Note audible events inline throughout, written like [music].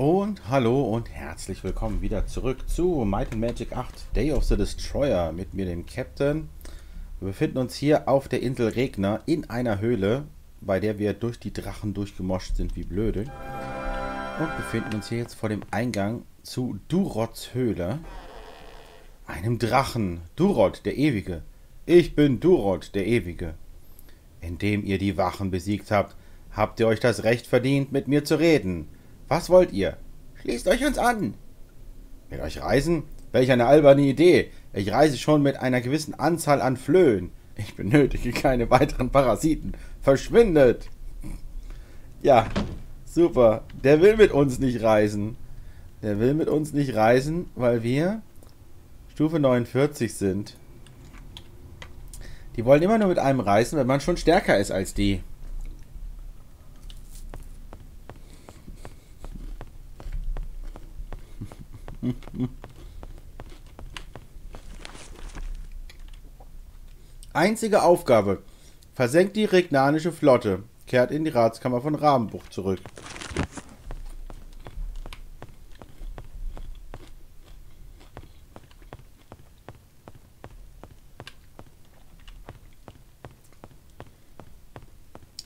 Und hallo und herzlich willkommen wieder zurück zu Might Magic 8 Day of the Destroyer mit mir, dem Captain. Wir befinden uns hier auf der Insel Regner in einer Höhle, bei der wir durch die Drachen durchgemoscht sind wie blöde. Und befinden uns hier jetzt vor dem Eingang zu Durots Höhle. Einem Drachen. Durot, der Ewige. Ich bin Durot, der Ewige. Indem ihr die Wachen besiegt habt, habt ihr euch das Recht verdient, mit mir zu reden. Was wollt ihr? Schließt euch uns an. Mit euch reisen? Welch eine alberne Idee. Ich reise schon mit einer gewissen Anzahl an Flöhen. Ich benötige keine weiteren Parasiten. Verschwindet! Ja, super. Der will mit uns nicht reisen. Der will mit uns nicht reisen, weil wir Stufe 49 sind. Die wollen immer nur mit einem reisen, wenn man schon stärker ist als die. Einzige Aufgabe. Versenkt die regnanische Flotte. Kehrt in die Ratskammer von Rabenbuch zurück.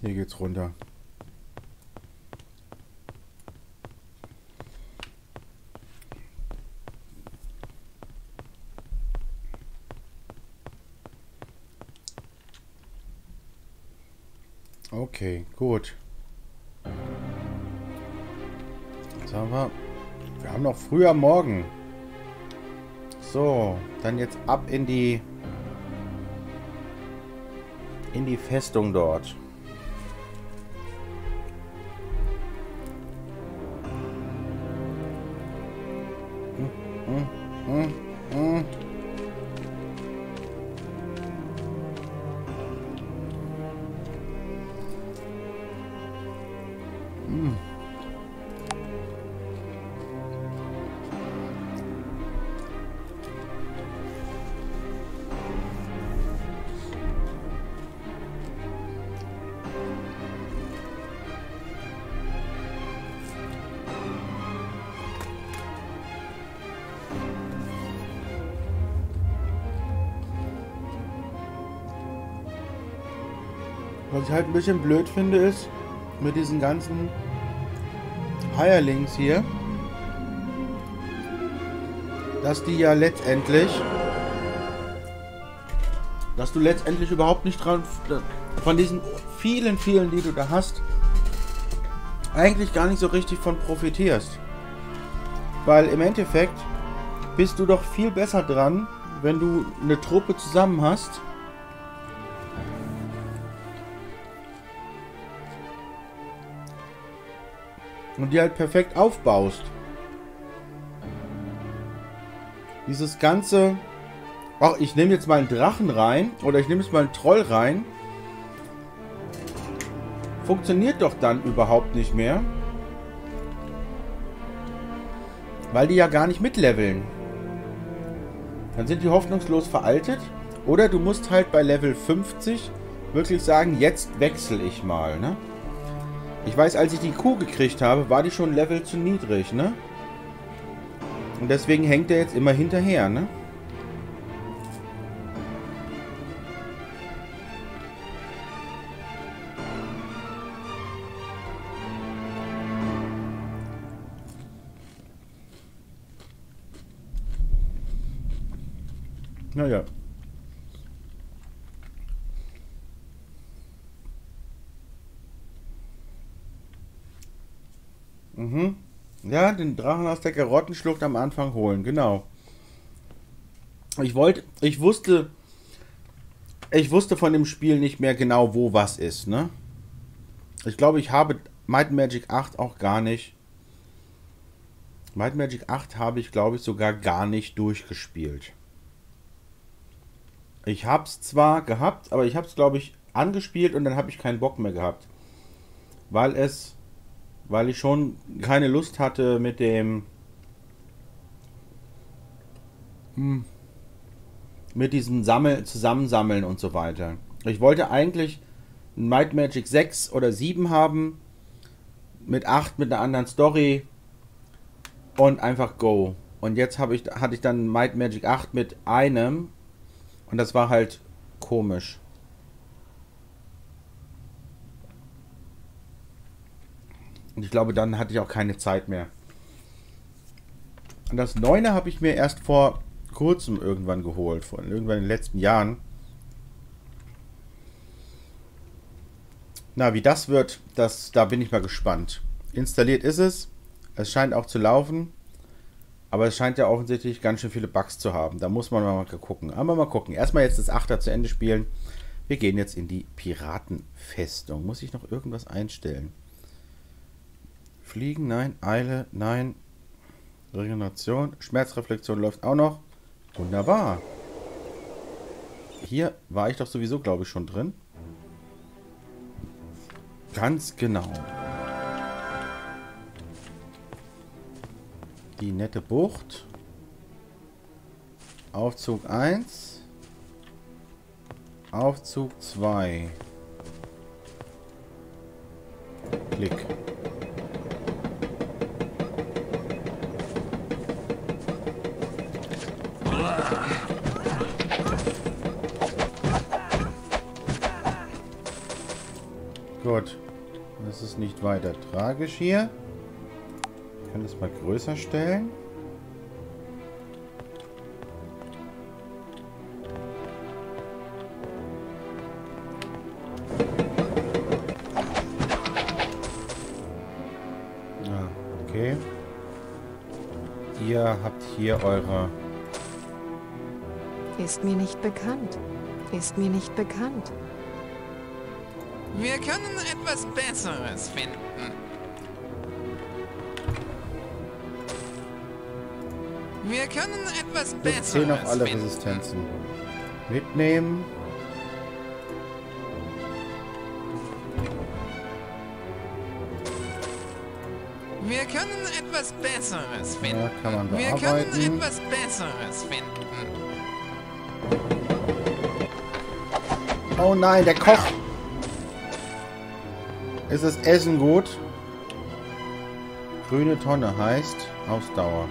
Hier geht's runter. Okay, gut. Jetzt wir... Wir haben noch früh am Morgen. So, dann jetzt ab in die... In die Festung dort. Was ich halt ein bisschen blöd finde, ist, mit diesen ganzen Hirelings hier, dass die ja letztendlich, dass du letztendlich überhaupt nicht dran, von diesen vielen, vielen, die du da hast, eigentlich gar nicht so richtig von profitierst. Weil im Endeffekt bist du doch viel besser dran, wenn du eine Truppe zusammen hast, und die halt perfekt aufbaust. Dieses ganze... Ach, ich nehme jetzt mal einen Drachen rein oder ich nehme jetzt mal einen Troll rein. Funktioniert doch dann überhaupt nicht mehr. Weil die ja gar nicht mitleveln. Dann sind die hoffnungslos veraltet. Oder du musst halt bei Level 50 wirklich sagen, jetzt wechsle ich mal, ne? Ich weiß, als ich die Kuh gekriegt habe, war die schon Level zu niedrig, ne? Und deswegen hängt er jetzt immer hinterher, ne? Den Drachen aus der Karottenschlucht am Anfang holen, genau. Ich wollte, ich wusste, ich wusste von dem Spiel nicht mehr genau, wo was ist, ne? Ich glaube, ich habe Might Magic 8 auch gar nicht. Might Magic 8 habe ich, glaube ich, sogar gar nicht durchgespielt. Ich habe es zwar gehabt, aber ich habe es, glaube ich, angespielt und dann habe ich keinen Bock mehr gehabt. Weil es weil ich schon keine Lust hatte mit dem hm, mit diesem Sammel, Zusammensammeln und so weiter. Ich wollte eigentlich Might Magic 6 oder 7 haben, mit 8 mit einer anderen Story und einfach Go. Und jetzt habe ich, hatte ich dann Might Magic 8 mit einem und das war halt komisch. Und ich glaube, dann hatte ich auch keine Zeit mehr. Und das Neune habe ich mir erst vor kurzem irgendwann geholt, vor irgendwann in den letzten Jahren. Na, wie das wird, das, da bin ich mal gespannt. Installiert ist es. Es scheint auch zu laufen. Aber es scheint ja offensichtlich ganz schön viele Bugs zu haben. Da muss man mal gucken. Aber mal gucken. Erstmal jetzt das Achter zu Ende spielen. Wir gehen jetzt in die Piratenfestung. Muss ich noch irgendwas einstellen? Fliegen, nein. Eile, nein. Regeneration, Schmerzreflexion läuft auch noch. Wunderbar. Hier war ich doch sowieso, glaube ich, schon drin. Ganz genau. Die nette Bucht. Aufzug 1. Aufzug 2. Klick. Gut. Das ist nicht weiter tragisch hier. Ich kann das mal größer stellen. Ah, okay. Ihr habt hier eure... Ist mir nicht bekannt. Ist mir nicht bekannt. Wir können etwas Besseres finden. Wir können etwas Wir Besseres zählen auf alle finden. Resistenzen. Mitnehmen. Wir können etwas Besseres finden. Ja, kann man Wir können etwas Besseres finden. Oh nein, der Koch! Ist das Essen gut? Grüne Tonne heißt Ausdauer.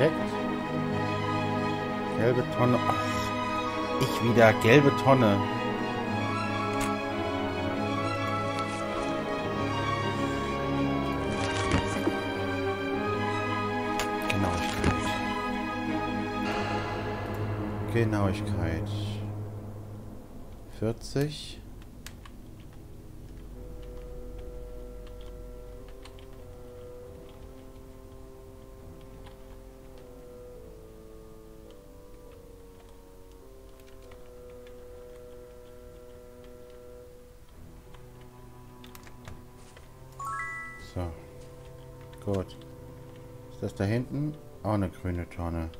Deckt. Gelbe Tonne. Ach, ich wieder. Gelbe Tonne. 40. So. Gut. Ist das da hinten? Auch eine grüne Tonne.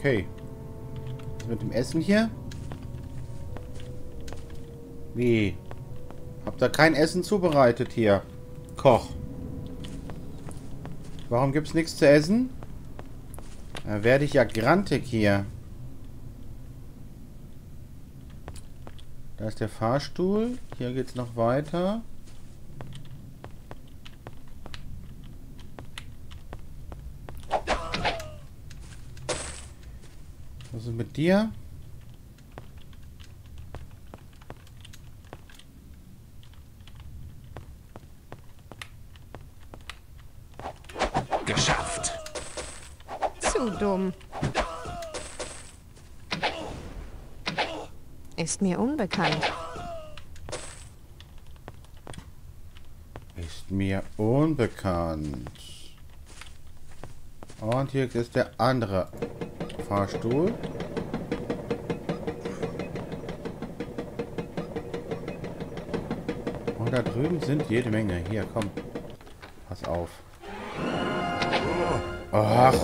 Okay. Was mit dem Essen hier? Wie? Habt ihr kein Essen zubereitet hier? Koch. Warum gibt's nichts zu essen? Da werde ich ja grantig hier. Da ist der Fahrstuhl. Hier geht's noch weiter. Mit dir? Geschafft. Zu dumm. Ist mir unbekannt. Ist mir unbekannt. Und hier ist der andere Fahrstuhl. Da drüben sind jede Menge. Hier, komm. Pass auf. Ach.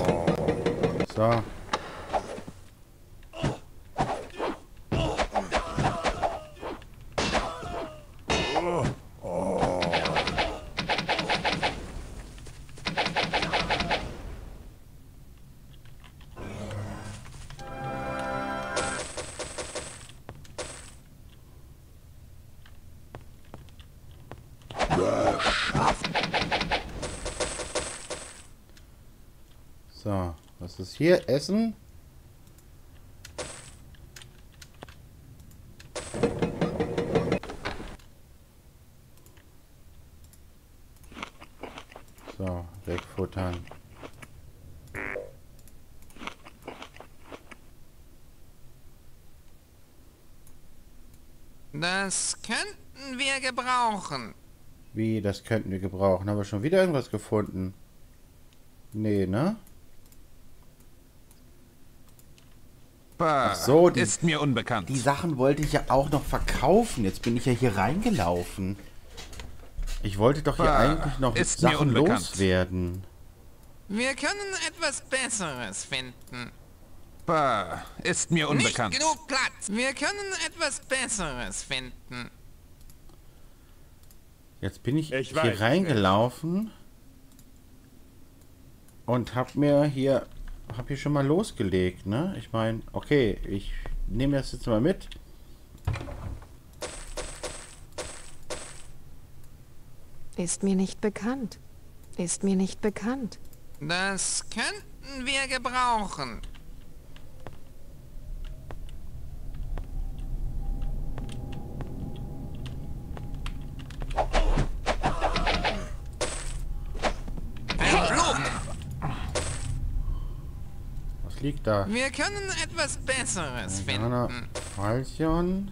So, Essen? So, wegfuttern. Das könnten wir gebrauchen. Wie, das könnten wir gebrauchen. Haben wir schon wieder irgendwas gefunden? Nee, ne? Bah, so, die- ist mir unbekannt. Die Sachen wollte ich ja auch noch verkaufen. Jetzt bin ich ja hier reingelaufen. Ich wollte doch hier Bah, eigentlich noch ist Sachen loswerden. Wir können etwas Besseres finden. Bah, ist mir unbekannt. Nicht genug Platz. Wir können etwas Besseres finden. Jetzt bin ich, Ich hier weiß, reingelaufen und hab mir hier hab hier schon mal losgelegt, ne? Ich meine, okay, ich nehme das jetzt mal mit. Ist mir nicht bekannt. Ist mir nicht bekannt. Das könnten wir gebrauchen. Verflucht! Was liegt da? Wir können etwas Besseres finden. Falchion.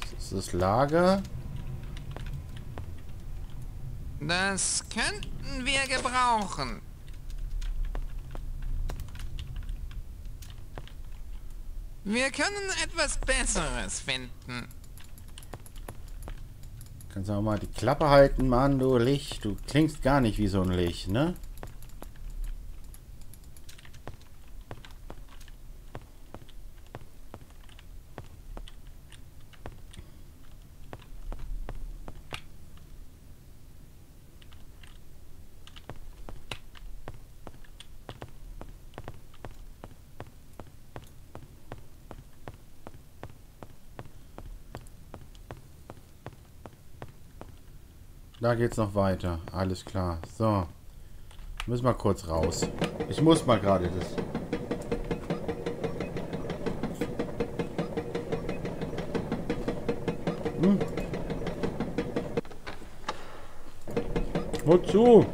Das ist das Lager. Das könnten wir gebrauchen. Wir können etwas Besseres finden. Kannst du auch mal die Klappe halten, Mann, du Licht. Du klingst gar nicht wie so ein Licht, ne? Da geht's noch weiter. Alles klar. So. Müssen wir kurz raus. Ich muss mal gerade das. Hm. Wozu?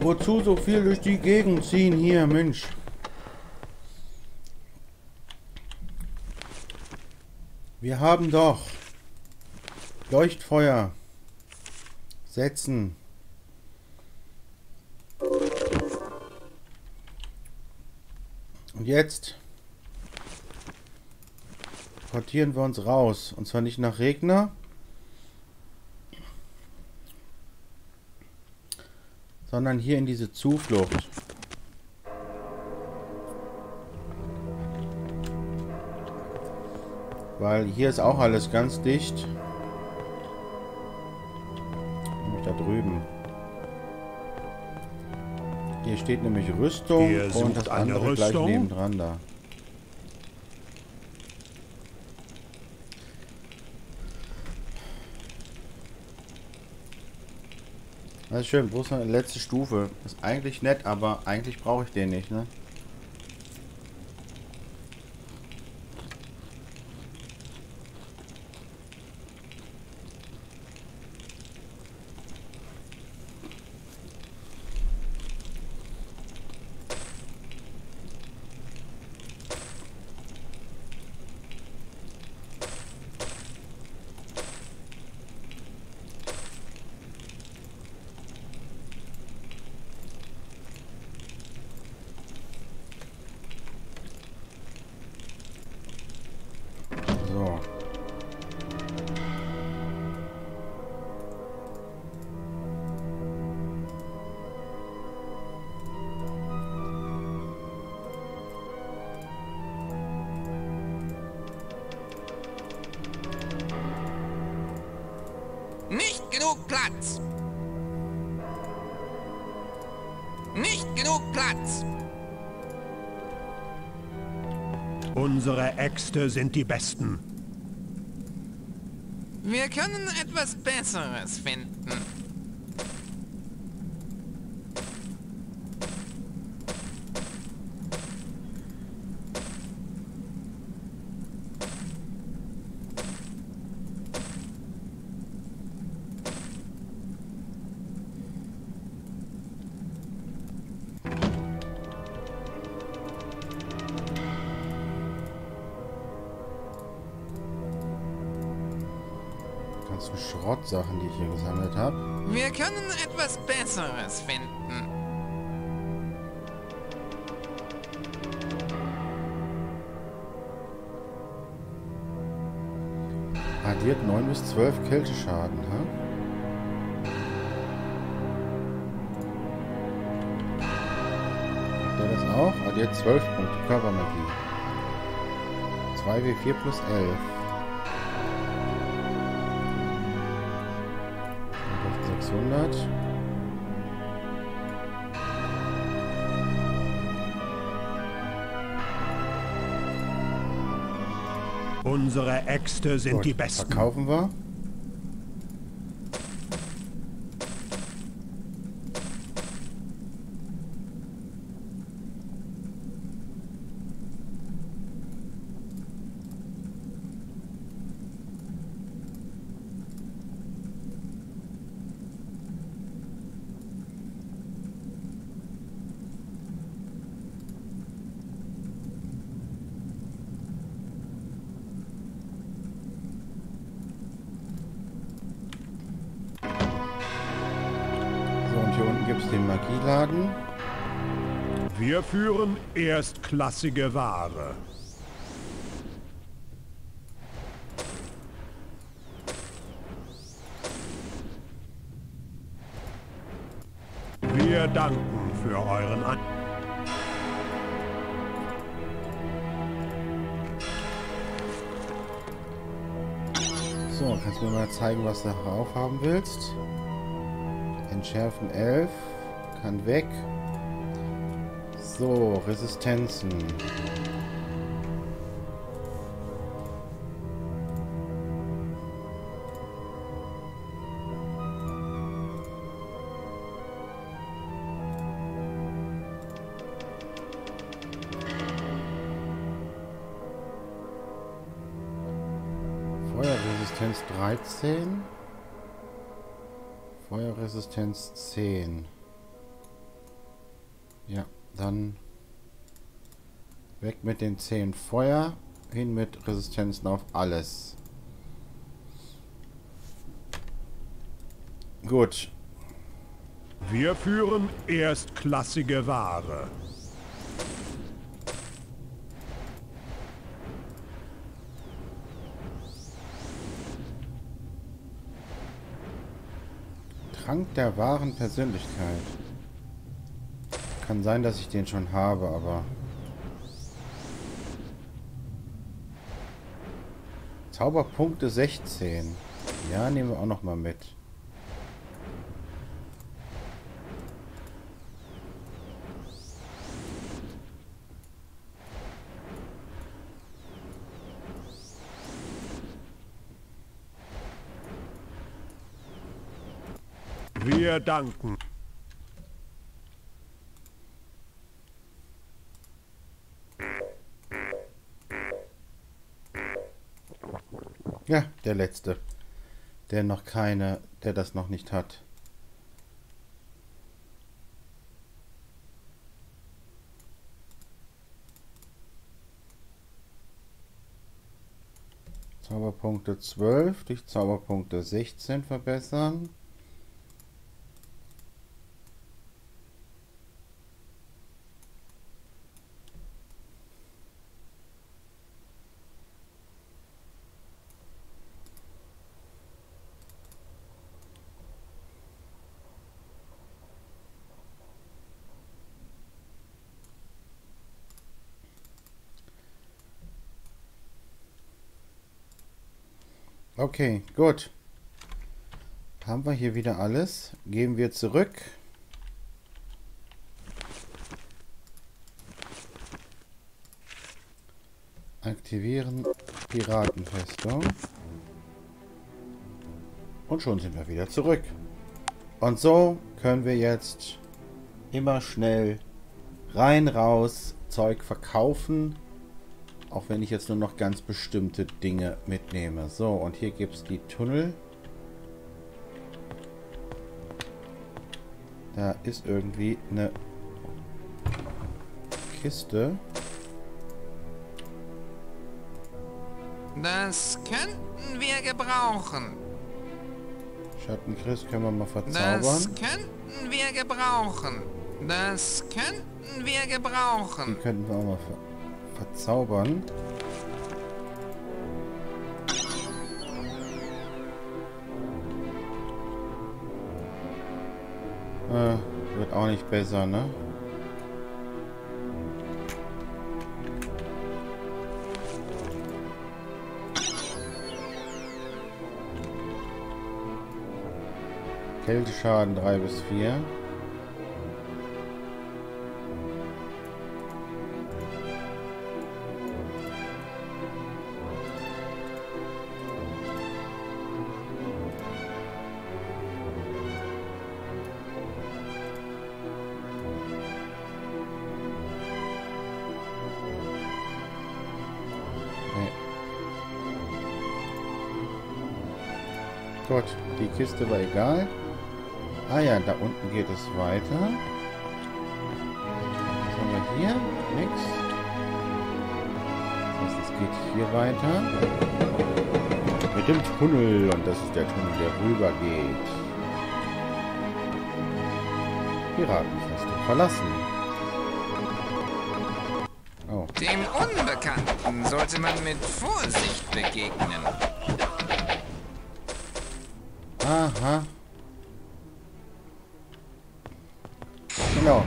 Wozu so viel durch die Gegend ziehen hier, Mensch? Wir haben doch Leuchtfeuer setzen. Und jetzt portieren wir uns raus. Und zwar nicht nach Regner, sondern hier in diese Zuflucht. Weil hier ist auch alles ganz dicht. Nämlich da drüben. Hier steht nämlich Rüstung Ihr und das andere gleich Rüstung? nebendran da. Das ist schön, bloß eine letzte Stufe. Ist eigentlich nett, aber eigentlich brauche ich den nicht, ne? Äxte sind die besten. Wir können etwas Besseres finden. Schrottsachen, die ich hier gesammelt habe. Wir können etwas Besseres finden. Addiert 9 bis 12 Kälteschaden, ha? Hat der das auch? Addiert 12 Punkte Körpermagie. 2w4 plus 11. Unsere Äxte sind Gut, die besten. Verkaufen wir. Erstklassige Ware. Wir danken für euren An So, kannst du mir mal zeigen, was du drauf haben willst? Entschärfen 11. Kann weg. So, Resistenzen. Feuerresistenz 13. Feuerresistenz 10. Dann weg mit den 10 Feuer, hin mit Resistenzen auf alles. Gut, Wir führen erstklassige Ware. Trank der wahren Persönlichkeit. Kann sein, dass ich den schon habe, aber... Zauberpunkte 16. Ja, nehmen wir auch noch mal mit. Wir danken. Ja, der letzte. Der noch keine, der das noch nicht hat. Zauberpunkte 12 durch Zauberpunkte 16 verbessern. Okay, gut. haben wir hier wieder alles. Geben wir zurück. Aktivieren Piratenfestung. Und schon sind wir wieder zurück. Und so können wir jetzt immer schnell rein, raus, Zeug verkaufen. Auch wenn ich jetzt nur noch ganz bestimmte Dinge mitnehme. So, und hier gibt es die Tunnel. Da ist irgendwie eine Kiste. Das könnten wir gebrauchen. Schattenchrist können wir mal Das verzaubern. könnten wir gebrauchen. Das könnten wir Die gebrauchen. könnten wir auch mal ver verzaubern. Äh, wird auch nicht besser, ne? Kälteschaden 3 bis 4. Kiste war egal. Ah ja, da unten geht es weiter. Was haben wir hier? Nix. Das heißt, es geht hier weiter. Mit dem Tunnel. Und das ist der Tunnel, der rüber geht. Piratenfeste verlassen. Oh. Dem Unbekannten sollte man mit Vorsicht begegnen. Aha. Genau.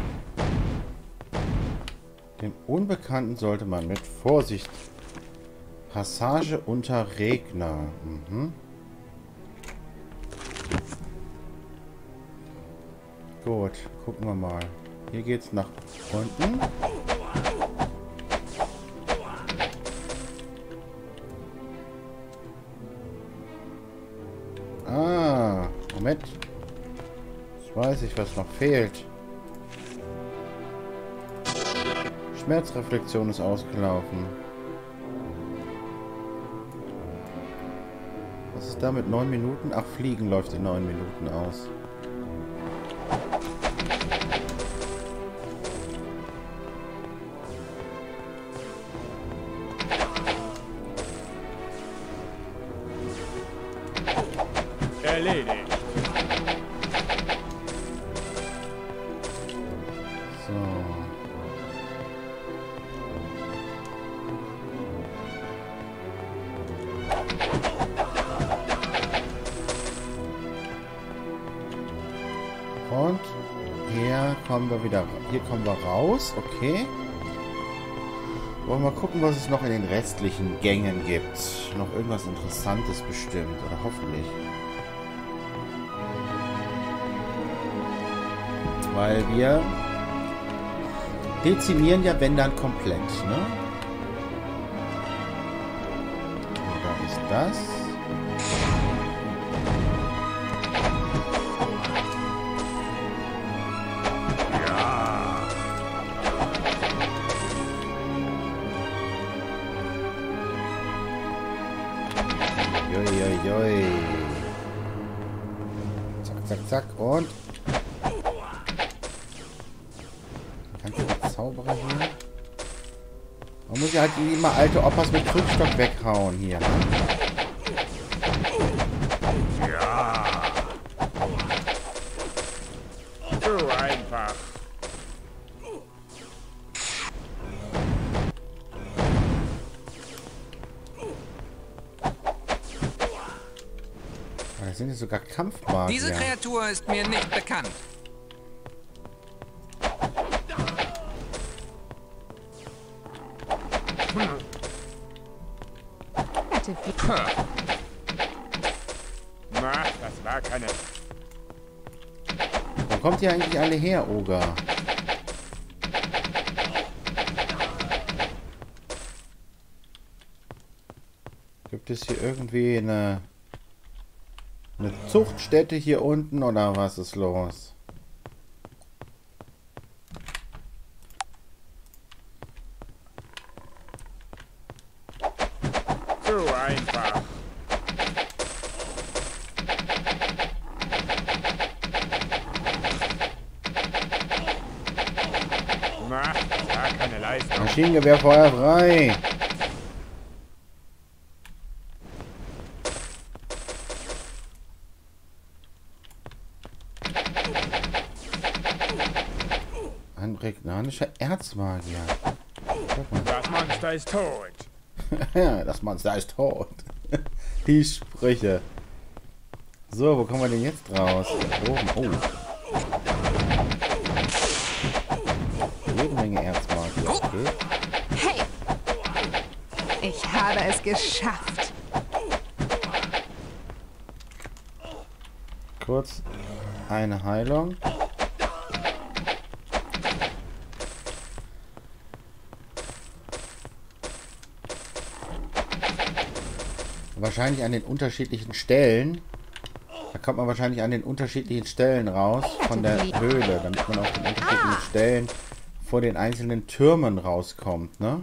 Dem Unbekannten sollte man mit Vorsicht. Passage unter Regner. Mhm. Gut, gucken wir mal. Hier geht's nach unten. Weiß ich, was noch fehlt. Schmerzreflexion ist ausgelaufen. Was ist da mit 9 Minuten? Ach, Fliegen läuft in 9 Minuten aus. Okay. Wollen wir mal gucken, was es noch in den restlichen Gängen gibt. Noch irgendwas Interessantes bestimmt. Oder hoffentlich. Weil wir dezimieren ja, wenn dann komplett, ne? Joi. Zack, zack, zack und. Du Zauberer hier? Man muss ja halt immer alte Opas mit Krückstock weghauen hier. Kampfmagier. Diese Kreatur ist mir nicht bekannt. Na, das war keine kommt ihr eigentlich alle her, Oga? Gibt es hier irgendwie eine Zuchtstätte hier unten oder was ist los? So einfach. Na, gar keine Leistung. Maschinengewehrfeuer frei! Ein regnanischer Erzmagier. Guck mal. Das Monster ist tot. [laughs] Ja, das Monster ist tot. [laughs] Die Sprüche. So, wo kommen wir denn jetzt raus? Oben. Oh. Jede Menge Erzmagier. Okay. Hey! Ich habe es geschafft. Kurz eine Heilung. Wahrscheinlich an den unterschiedlichen Stellen. Da kommt man wahrscheinlich an den unterschiedlichen Stellen raus von der Höhle, damit man auf den unterschiedlichen Stellen vor den einzelnen Türmen rauskommt, ne?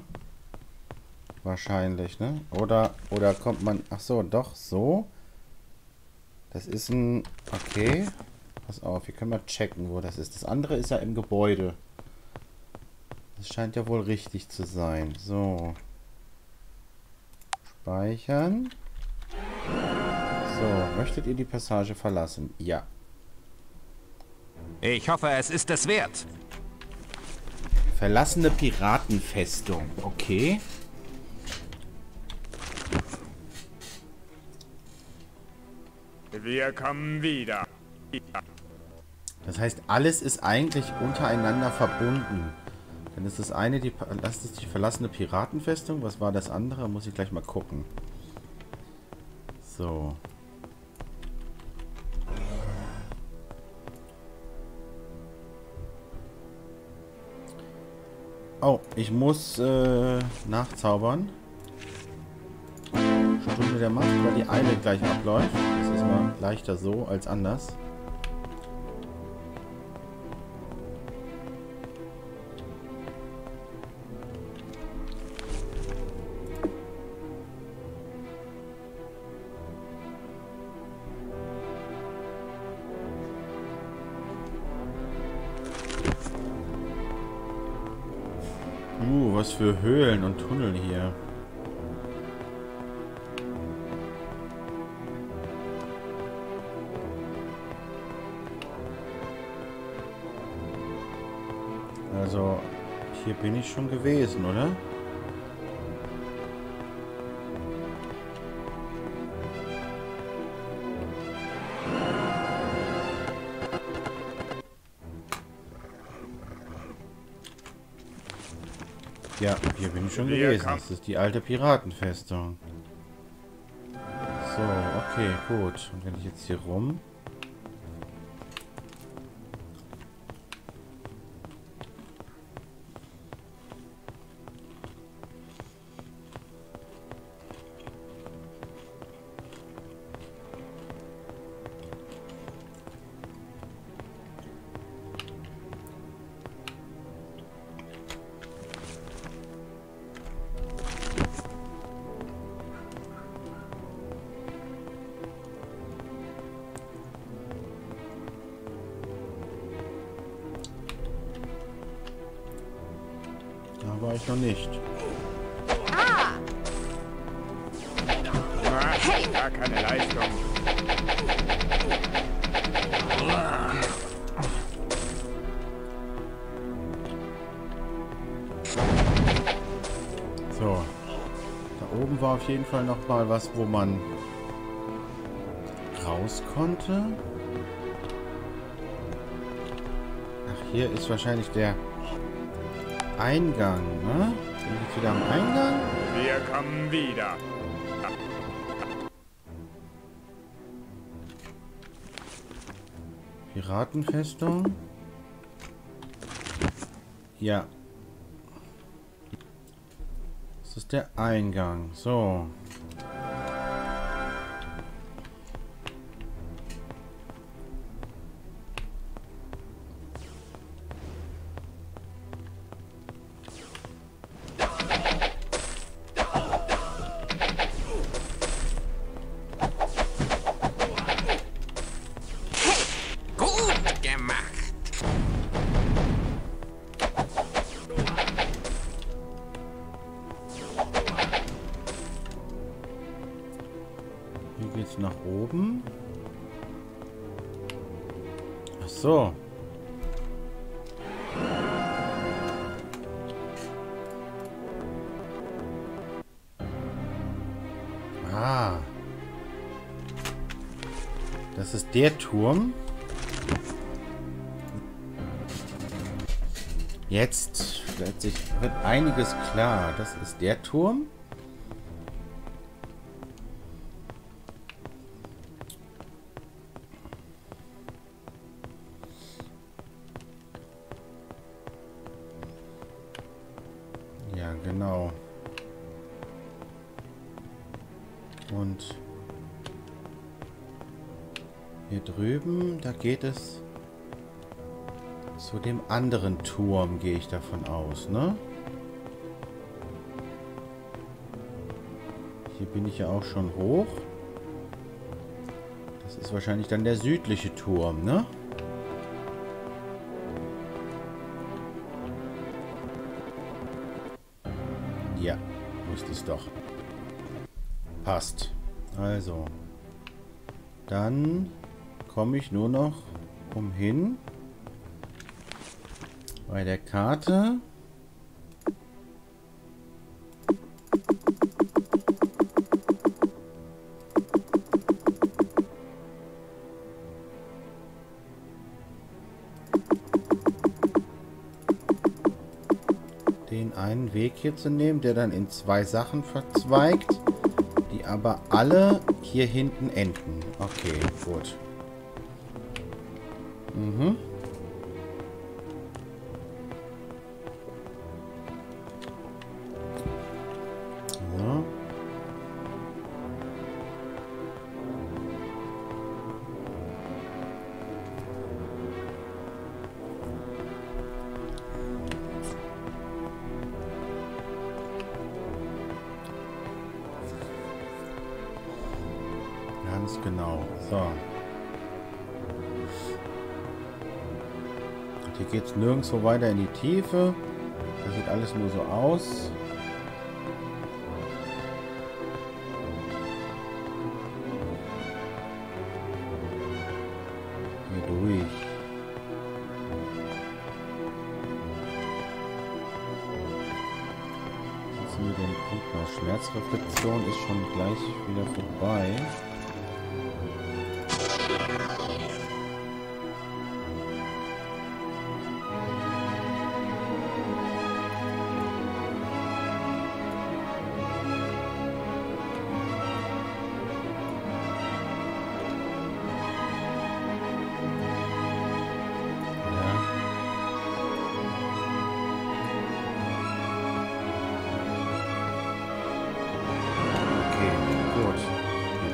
Wahrscheinlich, ne? Oder, oder kommt man... Ach so, doch, so. Das ist ein... Okay. Pass auf, hier können wir checken, wo das ist. Das andere ist ja im Gebäude. Das scheint ja wohl richtig zu sein. So. Speichern. So, möchtet ihr die Passage verlassen? Ja. Ich hoffe, es ist es wert. Verlassene Piratenfestung. Okay. Wir kommen wieder. Das heißt, alles ist eigentlich untereinander verbunden. Dann ist das eine die, das ist die verlassene Piratenfestung. Was war das andere? Muss ich gleich mal gucken. So. Oh, ich muss äh, nachzaubern. Stunde der Macht, weil die Eile gleich abläuft. Das ist mal leichter so als anders. Was für Höhlen und Tunnel hier. Also, hier bin ich schon gewesen, oder? Ja, hier bin ich schon gewesen. Das ist die alte Piratenfestung. So, okay, gut. Und wenn ich jetzt hier rum... Fall noch mal was, wo man raus konnte. Ach, hier ist wahrscheinlich der Eingang, ne? Ich jetzt wieder am Eingang? Wir kommen wieder. Piratenfestung. Ja. Das ist der Eingang. So. Geht's nach oben. Ach so. Ah. Das ist der Turm. Jetzt wird, sich, wird einiges klar. Das ist der Turm. Geht es zu dem anderen Turm, gehe ich davon aus, ne? Hier bin ich ja auch schon hoch. Das ist wahrscheinlich dann der südliche Turm, ne? Komme ich nur noch umhin. Bei der Karte. Den einen Weg hier zu nehmen, der dann in zwei Sachen verzweigt, die aber alle hier hinten enden. Okay, gut. Ganz genau. So. Und hier geht es nirgendwo weiter in die Tiefe. Das sieht alles nur so aus.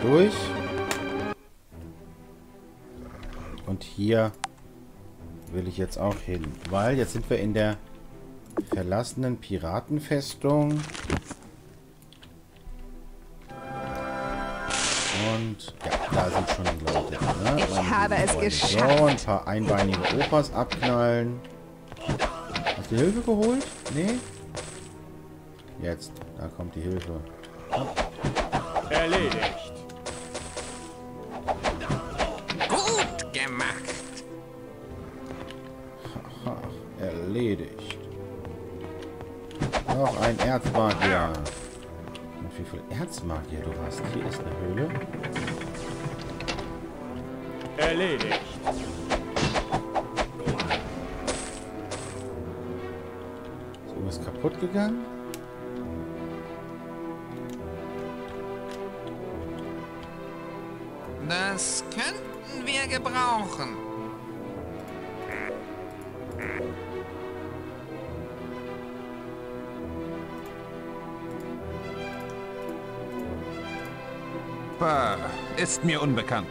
Durch. Und hier will ich jetzt auch hin. Weil jetzt sind wir in der verlassenen Piratenfestung. Und ja, da sind schon die Leute. Ne? Ich Meine habe es geschafft. So, ein paar einbeinige Opas abknallen. Hast du Hilfe geholt? Nee? Jetzt, da kommt die Hilfe. Erledigt. Hast. Hier ist eine Höhle. Erledigt. Ist irgendwas kaputt gegangen? Bah, ist mir unbekannt.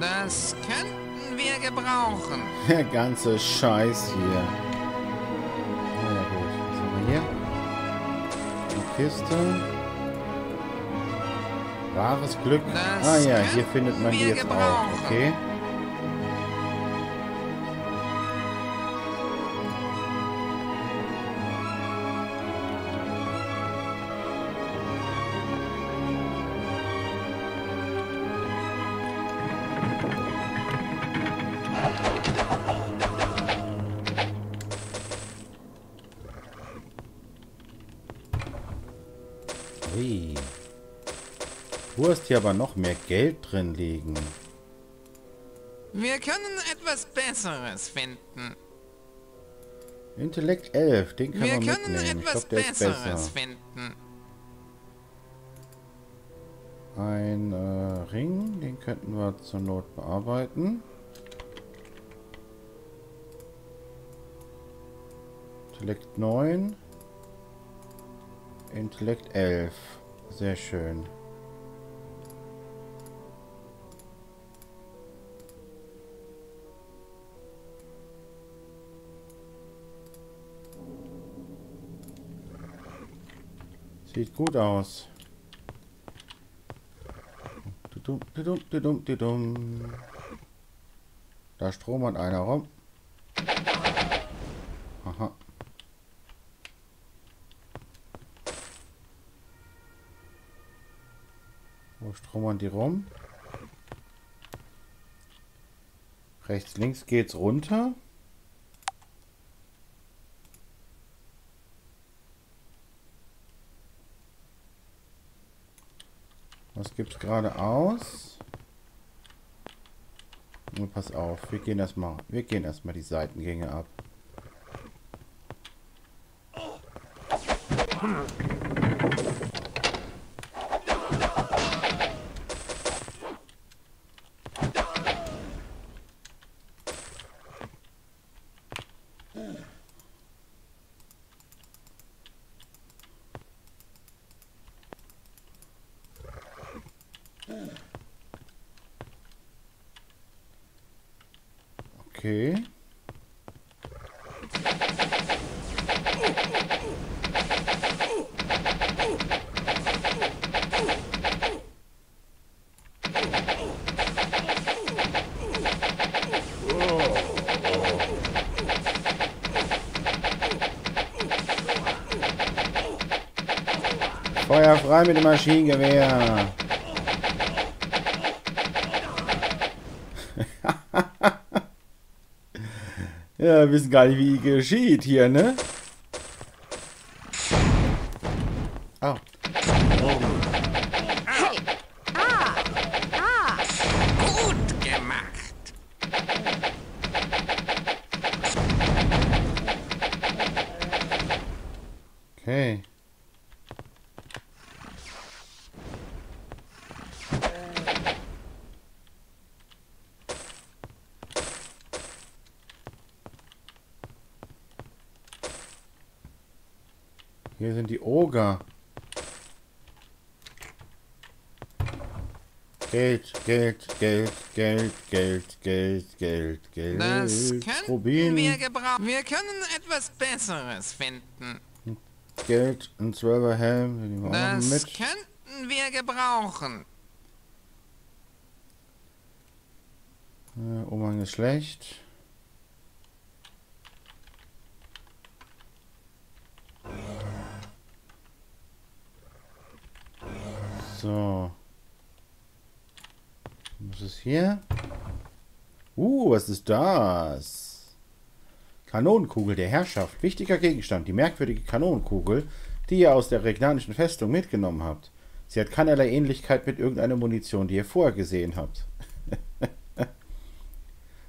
Das könnten wir gebrauchen. Der [laughs] ganze Scheiß hier. Kiste. Wahres Glück. Ah ja, hier findet man die jetzt auch. Okay. Hier aber noch mehr Geld drin liegen. Wir können etwas Besseres finden. Intellekt 11, den kann Wir man können mitnehmen. Etwas ist Besseres besser. finden. Ein äh, Ring, den könnten wir zur Not bearbeiten. Intellekt 9. Intellekt 11. Sehr schön. Sieht gut aus. Dudum, dudum, dudum, dudum. Da stromert einer rum. Aha. Wo stromern die rum? Rechts, links geht's runter. Was gibt's geradeaus? Nur pass auf, wir gehen erstmal, wir gehen erstmal die Seitengänge ab. Okay. Feuer frei mit dem Maschinengewehr. [laughs] Ja, wir wissen gar nicht, wie geschieht hier, ne? Oh. Hey! Ah! Ah! Gut gemacht. Okay. Hier sind die Oger. Geld, Geld, Geld, Geld, Geld, Geld. Das könnten Rubin, wir gebrauchen. Wir können etwas Besseres finden. Geld, ein Zwölfer Helm. Den nehmen wir auch noch Das mit. könnten wir gebrauchen. Äh, Umhang ist schlecht. So. Was ist hier? Uh, was ist das? Kanonenkugel der Herrschaft. Wichtiger Gegenstand. Die merkwürdige Kanonenkugel, die ihr aus der regnanischen Festung mitgenommen habt. Sie hat keinerlei Ähnlichkeit mit irgendeiner Munition, die ihr vorher gesehen habt. [laughs]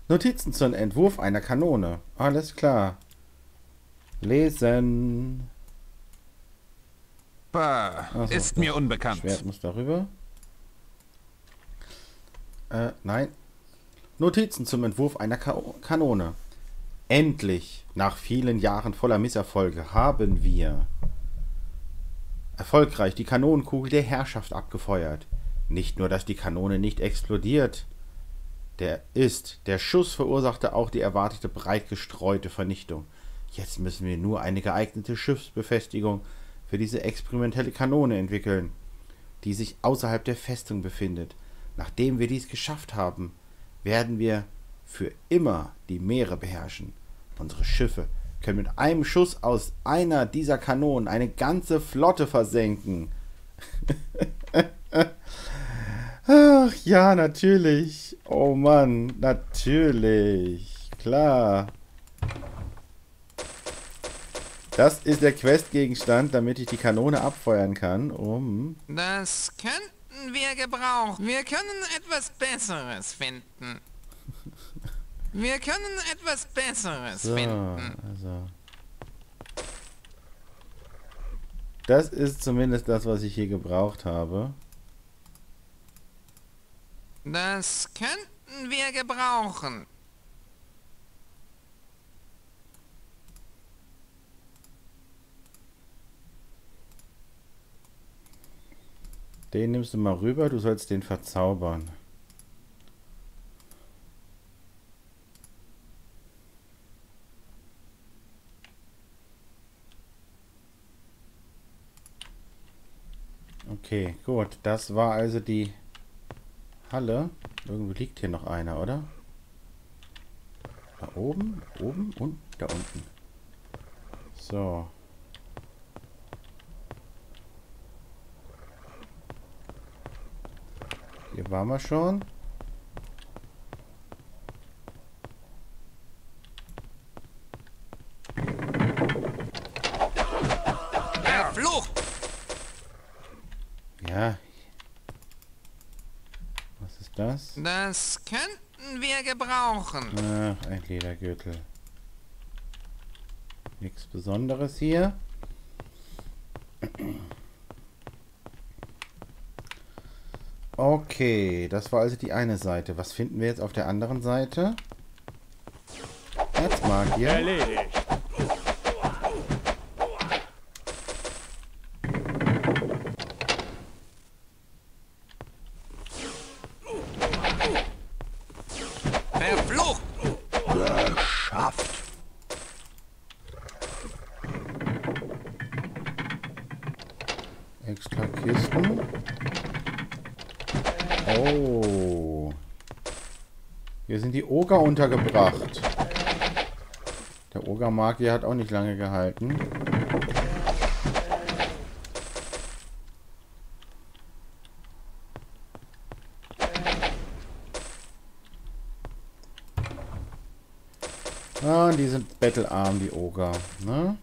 Notizen zum Entwurf einer Kanone. Alles klar. Lesen. Bah, so, ist mir unbekannt. Schwert muss darüber. Äh, nein. Notizen zum Entwurf einer Ka Kanone. Endlich, nach vielen Jahren voller Misserfolge, haben wir erfolgreich die Kanonenkugel der Herrschaft abgefeuert. Nicht nur, dass die Kanone nicht explodiert, der ist, der Schuss verursachte auch die erwartete breit gestreute Vernichtung. Jetzt müssen wir nur eine geeignete Schiffsbefestigung für diese experimentelle Kanone entwickeln, die sich außerhalb der Festung befindet. Nachdem wir dies geschafft haben, werden wir für immer die Meere beherrschen. Unsere Schiffe können mit einem Schuss aus einer dieser Kanonen eine ganze Flotte versenken. [laughs] Ach ja, natürlich. Oh Mann, natürlich. Klar. Das ist der Questgegenstand, damit ich die Kanone abfeuern kann, um... Das könnten wir gebrauchen. Wir können etwas Besseres finden. Wir können etwas Besseres So, finden. also... Das ist zumindest das, was ich hier gebraucht habe. Das könnten wir gebrauchen. Den nimmst du mal rüber, du sollst den verzaubern. Okay, gut. Das war also die Halle. Irgendwo liegt hier noch einer, oder? Da oben, oben und da unten. So. Hier waren wir schon. Verflucht! Ja. Was ist das? Das könnten wir gebrauchen. Ach, ein Ledergürtel. Nichts Besonderes hier. Okay, das war also die eine Seite. Was finden wir jetzt auf der anderen Seite? Erzmagier. Erledigt. Verflucht! Extra Kisten. Oh. Hier Oger untergebracht. Der Ogermagier hat auch nicht lange gehalten. Ah, die sind bettelarm, die Oger. Ne?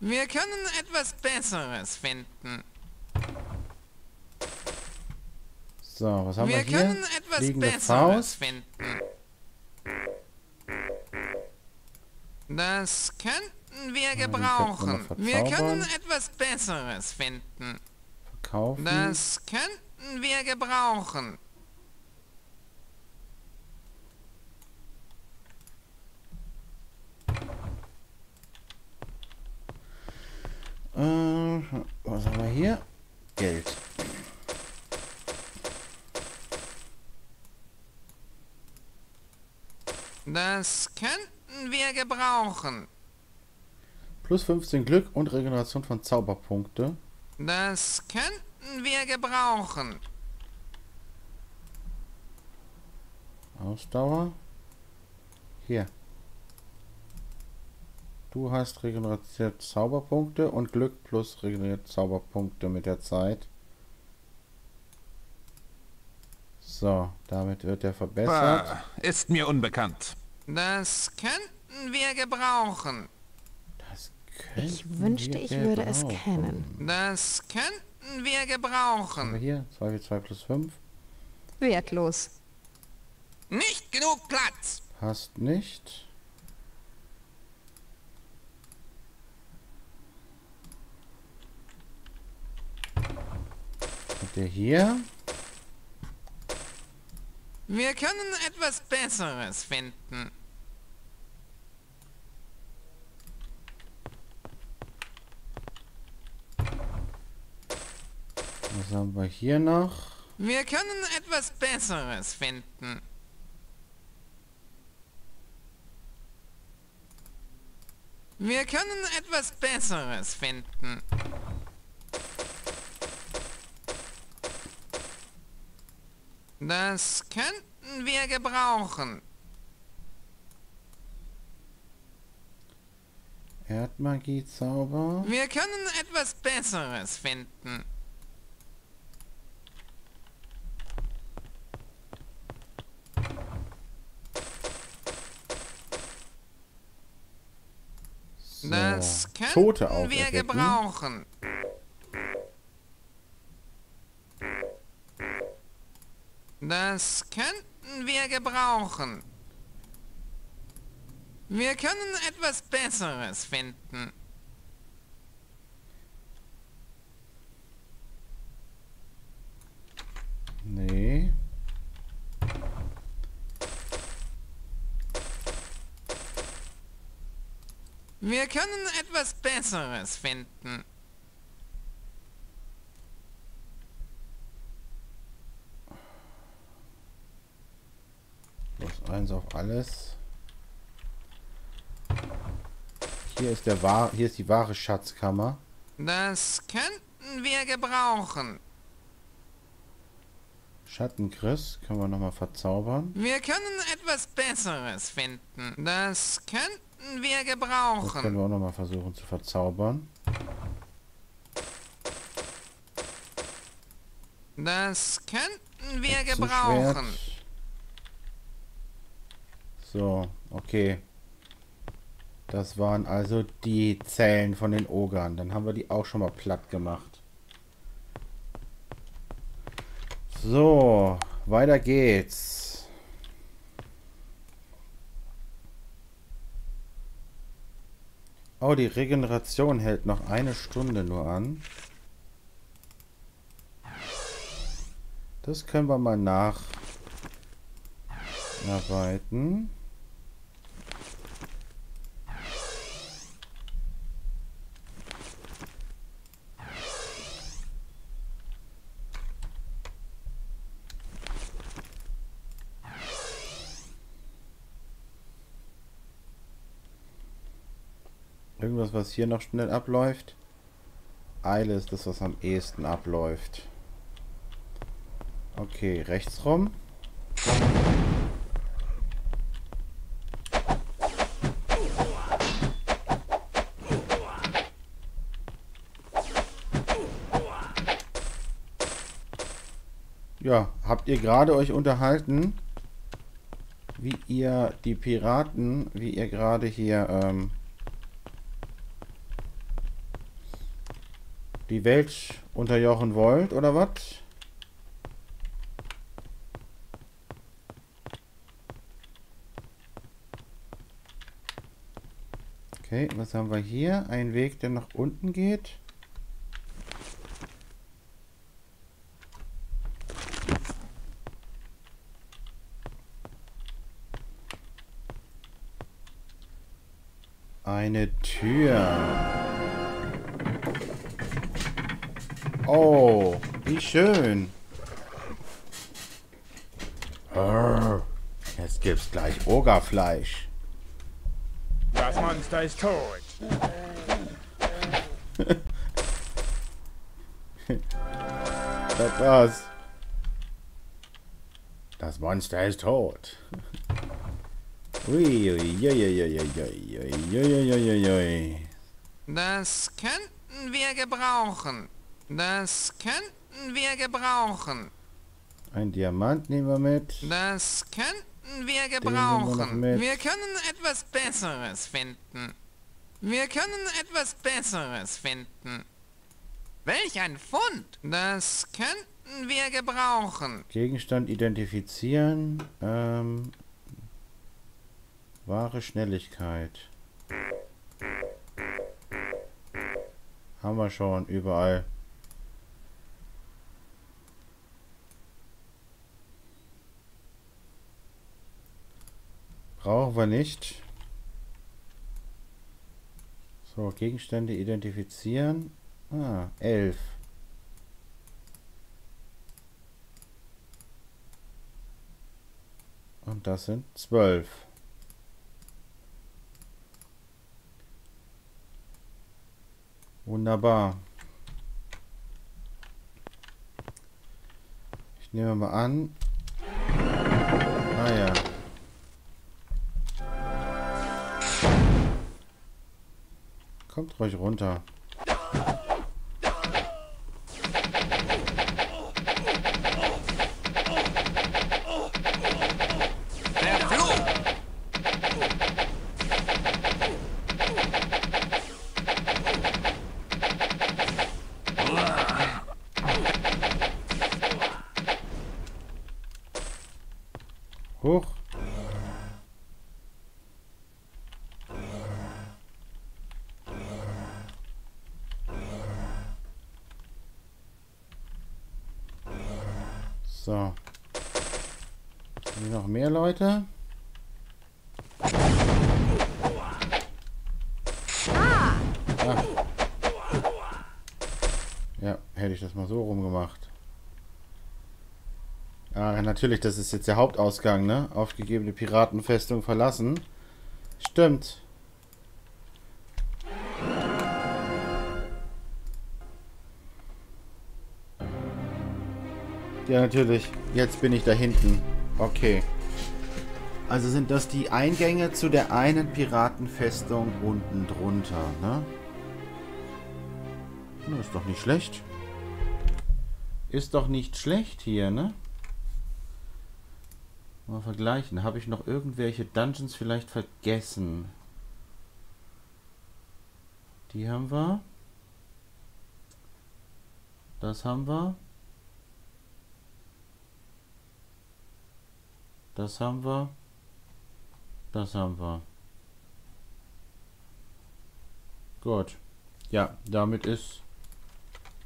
Wir können etwas Besseres finden. So, was haben wir, Wir hier? können etwas Fliegende Besseres Faust. finden. Das könnten wir gebrauchen. Wir können etwas Besseres finden. Verkaufen. Das könnten wir gebrauchen. Äh, was haben wir hier? Geld. Das könnten wir gebrauchen. Plus 15 Glück und Regeneration von Zauberpunkte. Das könnten wir gebrauchen. Ausdauer. Hier. Du hast regeneriert Zauberpunkte und Glück plus regeneriert Zauberpunkte mit der Zeit. So, damit wird er verbessert. Bah, ist mir unbekannt. Das könnten wir gebrauchen. Das könnten Ich wünschte, wir ich würde es gebrauchen. kennen. Das könnten wir Haben wir gebrauchen. hier 2 wie 2 plus 5. Wertlos. Nicht genug Platz. Passt nicht. Der hier. Wir können etwas Besseres finden. Was haben wir hier noch? Wir können etwas Besseres finden. Wir können etwas Besseres finden. Das könnten wir gebrauchen. Erdmagie-Zauber. Wir können etwas Besseres finden. So. Das könnten Tote wir gebrauchen. Das könnten wir gebrauchen. Wir können etwas Besseres finden. Nee. Wir können etwas Besseres finden. Plus eins auf alles. Hier ist der wahr, hier ist die wahre Schatzkammer. Das könnten wir gebrauchen. Schattenchrist können wir nochmal verzaubern. Wir können etwas Besseres finden. Das könnten wir Das können gebrauchen. wir auch nochmal versuchen zu verzaubern. Das könnten wir gebrauchen. So, okay. Das waren also die Zellen von den Ogern. Dann haben wir die auch schon mal platt gemacht. So, weiter geht's. Oh, die Regeneration hält noch eine Stunde nur an. Das können wir mal nacharbeiten. Irgendwas, was hier noch schnell abläuft. Eile ist das, was am ehesten abläuft. Okay, rechts rum. Ja, habt ihr gerade euch unterhalten, wie ihr die Piraten, wie ihr gerade hier ähm, die Welt unterjochen wollt, oder was? Okay, was haben wir hier? Ein Weg, der nach unten geht. Burgerfleisch. Das Monster ist tot. das war's. Das Monster ist tot. Das könnten wir gebrauchen. Das könnten wir gebrauchen. Ein Diamant nehmen wir mit. Das könnten wir nehmen wir gebrauchen. mit. Wir können etwas Besseres finden. Wir können etwas Besseres finden. Welch ein Fund! Das könnten wir gebrauchen. Gegenstand identifizieren. Ähm, wahre Schnelligkeit. Haben wir schon überall. Brauchen wir nicht. So, Gegenstände identifizieren. Ah, 11. Und das sind 12. Wunderbar. Ich nehme mal an. Ah ja. Kommt ruhig runter. Verflucht! Hoch. So. Haben hier noch mehr Leute? Ah. Ja, hätte ich das mal so rumgemacht. Ah, natürlich, das ist jetzt der Hauptausgang, ne? Aufgegebene Piratenfestung verlassen. Stimmt. Ja, natürlich. Jetzt bin ich da hinten. Okay. Also sind das die Eingänge zu der einen Piratenfestung unten drunter, ne? Ist doch nicht schlecht. Ist doch nicht schlecht hier, ne? Mal vergleichen. Habe ich noch irgendwelche Dungeons vielleicht vergessen? Die haben wir. Das haben wir. Das haben wir. Das haben wir. Gut. Ja, damit ist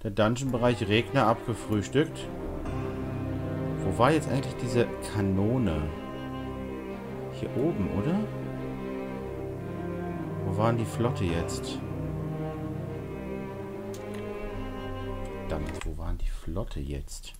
der Dungeon-Bereich Regner abgefrühstückt. Wo war jetzt eigentlich diese Kanone? Hier oben, oder? Wo waren die Flotte jetzt? Verdammt, wo waren die Flotte jetzt?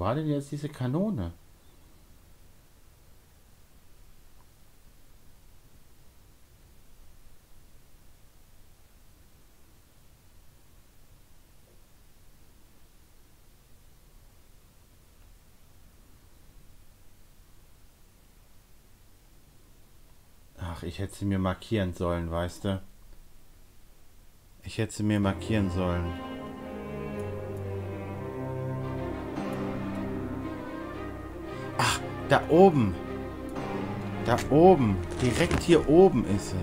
War denn jetzt diese Kanone? Ach, ich hätte sie mir markieren sollen, weißt du? Ich hätte sie mir markieren sollen. Da oben. Da oben. Direkt hier oben ist sie.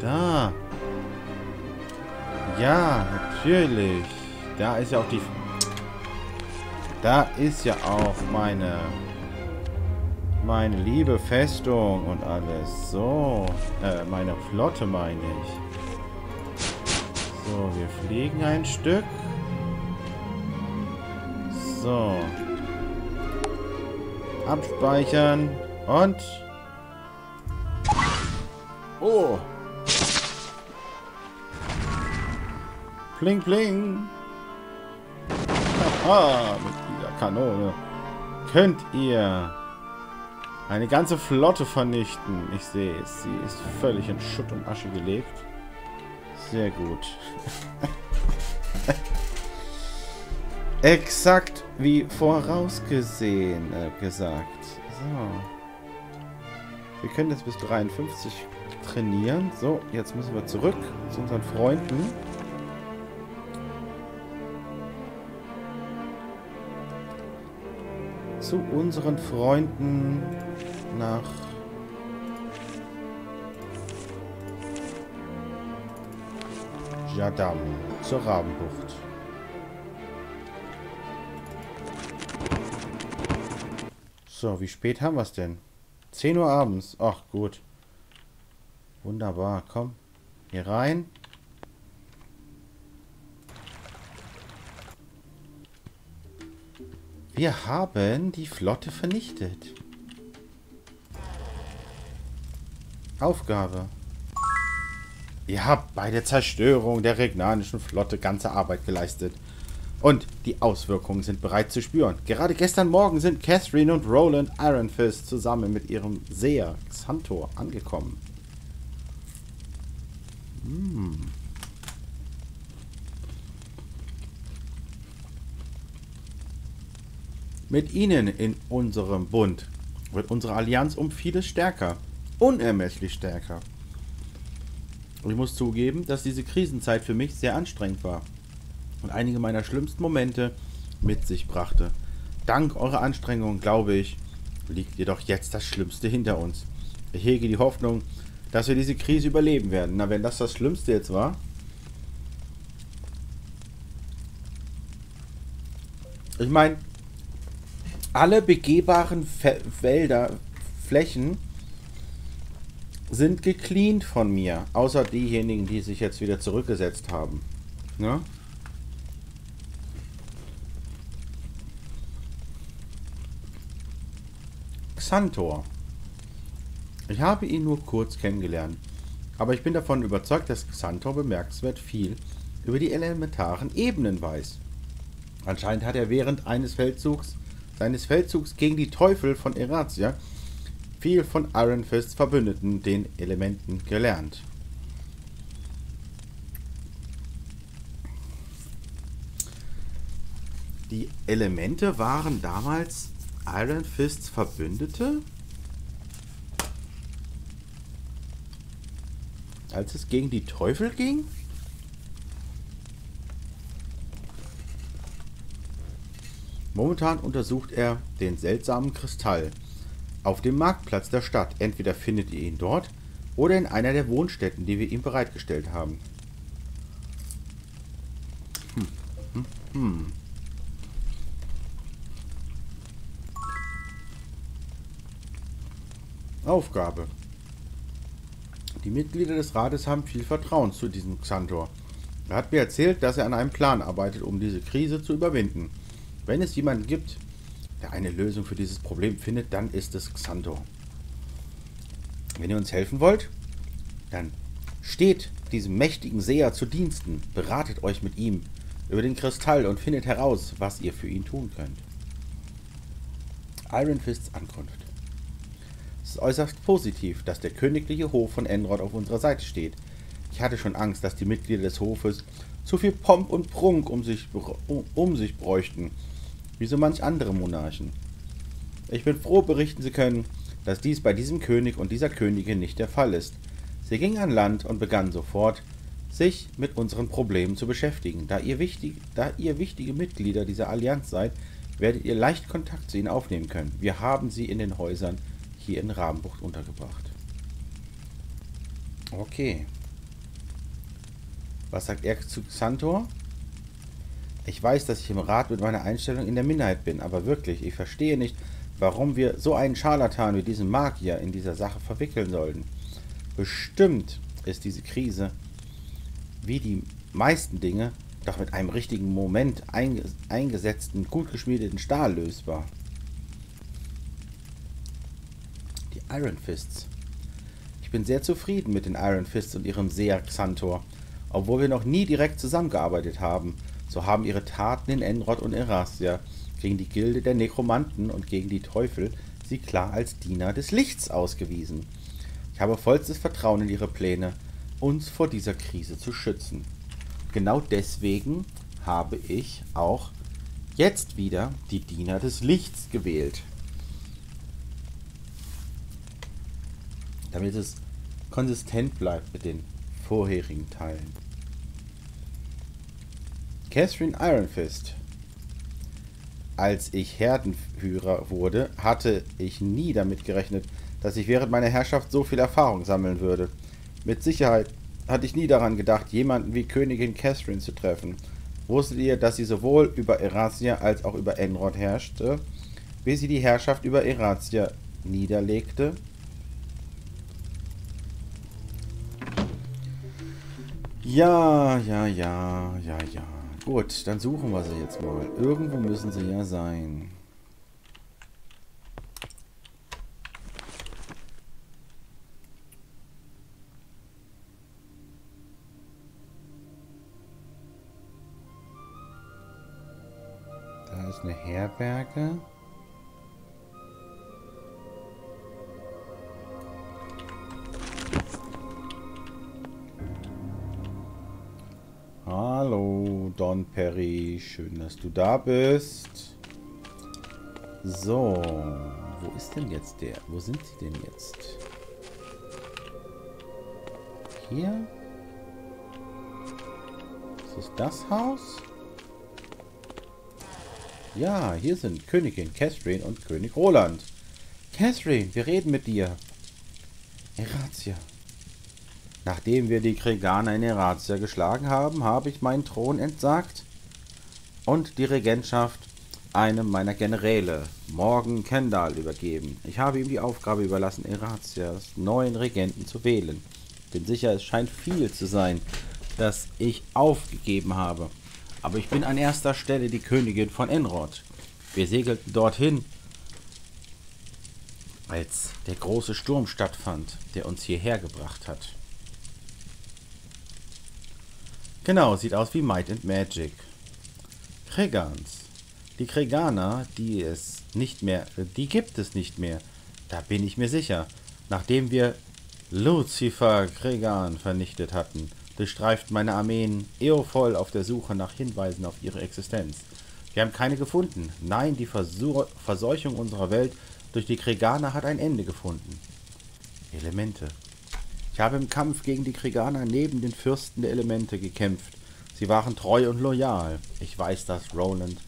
Da. Ja, natürlich. Da ist ja auch die... Da ist ja auch meine... Meine liebe Festung und alles. So. Äh, meine Flotte meine ich. So, wir fliegen ein Stück. So. Abspeichern. Und... Oh. Pling, pling. Haha, mit dieser Kanone könnt ihr eine ganze Flotte vernichten. Ich sehe es. Sie ist völlig in Schutt und Asche gelegt. Sehr gut. [laughs] Exakt wie vorausgesehen äh, gesagt. So. Wir können jetzt bis 53 trainieren. So, jetzt müssen wir zurück zu unseren Freunden. Zu unseren Freunden nach Jadam, zur Rabenbucht. So, wie spät haben wir es denn? 10 Uhr abends. Ach, gut. Wunderbar. Komm. Hier rein. Wir haben die Flotte vernichtet. Aufgabe. Ihr habt bei der Zerstörung der regnanischen Flotte ganze Arbeit geleistet. Und die Auswirkungen sind bereits zu spüren. Gerade gestern Morgen sind Catherine und Roland Ironfist zusammen mit ihrem Seher Xantor angekommen. Hm. Mit ihnen in unserem Bund wird unsere Allianz um vieles stärker. Unermesslich stärker. Und ich muss zugeben, dass diese Krisenzeit für mich sehr anstrengend war und einige meiner schlimmsten Momente mit sich brachte. Dank eurer Anstrengungen, glaube ich, liegt jedoch jetzt das Schlimmste hinter uns. Ich hege die Hoffnung, dass wir diese Krise überleben werden. Na, wenn das das Schlimmste jetzt war. Ich meine, alle begehbaren Fe Wälder, Flächen sind gecleant von mir. Außer diejenigen, die sich jetzt wieder zurückgesetzt haben. Ne? Xantor. Ich habe ihn nur kurz kennengelernt, aber ich bin davon überzeugt, dass Xantor bemerkenswert viel über die elementaren Ebenen weiß. Anscheinend hat er während eines Feldzugs, seines Feldzugs gegen die Teufel von Eratia, viel von Iron Fists Verbündeten, den Elementen, gelernt. Die Elemente waren damals Iron Fists Verbündete? Als es gegen die Teufel ging? Momentan untersucht er den seltsamen Kristall auf dem Marktplatz der Stadt. Entweder findet ihr ihn dort oder in einer der Wohnstätten, die wir ihm bereitgestellt haben. Hm, hm, hm. Aufgabe. Die Mitglieder des Rates haben viel Vertrauen zu diesem Xantor. Er hat mir erzählt, dass er an einem Plan arbeitet, um diese Krise zu überwinden. Wenn es jemanden gibt, der eine Lösung für dieses Problem findet, dann ist es Xantor. Wenn ihr uns helfen wollt, dann steht diesem mächtigen Seher zu Diensten, beratet euch mit ihm über den Kristall und findet heraus, was ihr für ihn tun könnt. Iron Fists Ankunft. Es ist äußerst positiv, dass der königliche Hof von Enrod auf unserer Seite steht. Ich hatte schon Angst, dass die Mitglieder des Hofes zu viel Pomp und Prunk um sich, um, sich bräuchten, wie so manch andere Monarchen. Ich bin froh, berichten zu können, dass dies bei diesem König und dieser Königin nicht der Fall ist. Sie ging an Land und begann sofort, sich mit unseren Problemen zu beschäftigen. Da ihr, wichtig, da ihr wichtige Mitglieder dieser Allianz seid, werdet ihr leicht Kontakt zu ihnen aufnehmen können. Wir haben sie in den Häusern hier in Rabenbucht untergebracht. Okay. Was sagt er zu Xantor? Ich weiß, dass ich im Rat mit meiner Einstellung in der Minderheit bin, aber wirklich, ich verstehe nicht, warum wir so einen Scharlatan wie diesen Magier in dieser Sache verwickeln sollten. Bestimmt ist diese Krise, wie die meisten Dinge, doch mit einem richtigen Moment eingesetzten, gut geschmiedeten Stahl lösbar. Iron Fists. Ich bin sehr zufrieden mit den Iron Fists und ihrem Seher Xantor. Obwohl wir noch nie direkt zusammengearbeitet haben, so haben ihre Taten in Enrod und Erasia gegen die Gilde der Nekromanten und gegen die Teufel sie klar als Diener des Lichts ausgewiesen. Ich habe vollstes Vertrauen in ihre Pläne, uns vor dieser Krise zu schützen. Genau deswegen habe ich auch jetzt wieder die Diener des Lichts gewählt. Damit es konsistent bleibt mit den vorherigen Teilen. Catherine Ironfist. Als ich Herdenführer wurde, hatte ich nie damit gerechnet, dass ich während meiner Herrschaft so viel Erfahrung sammeln würde. Mit Sicherheit hatte ich nie daran gedacht, jemanden wie Königin Catherine zu treffen. Wusstet ihr, dass sie sowohl über Erasia als auch über Enrod herrschte? bis sie die Herrschaft über Eratia niederlegte. Ja, ja, ja, ja, ja. Gut, dann suchen wir sie jetzt mal. Irgendwo müssen sie ja sein. Da ist eine Herberge. Hallo, Don Perry. Schön, dass du da bist. So, wo ist denn jetzt der? Wo sind sie denn jetzt? Hier? Ist es das Haus? Ja, hier sind Königin Catherine und König Roland. Catherine, wir reden mit dir. Eratia. Nachdem wir die Kreganer in Eratia geschlagen haben, habe ich meinen Thron entsagt und die Regentschaft einem meiner Generäle, Morgan Kendall, übergeben. Ich habe ihm die Aufgabe überlassen, Eratias neuen Regenten zu wählen. Bin sicher, es scheint viel zu sein, das ich aufgegeben habe. Aber ich bin an erster Stelle die Königin von Enrod. Wir segelten dorthin, als der große Sturm stattfand, der uns hierher gebracht hat. Genau, sieht aus wie Might and Magic. Kregans. Die Kreganer, die es nicht mehr, die gibt es nicht mehr. Da bin ich mir sicher. Nachdem wir Lucifer Kregan vernichtet hatten, durchstreift meine Armeen eovoll auf der Suche nach Hinweisen auf ihre Existenz. Wir haben keine gefunden. Nein, die Versur Verseuchung unserer Welt durch die Kreganer hat ein Ende gefunden. Elemente. Ich habe im Kampf gegen die Kreganer neben den Fürsten der Elemente gekämpft. Sie waren treu und loyal. Ich weiß, dass Roland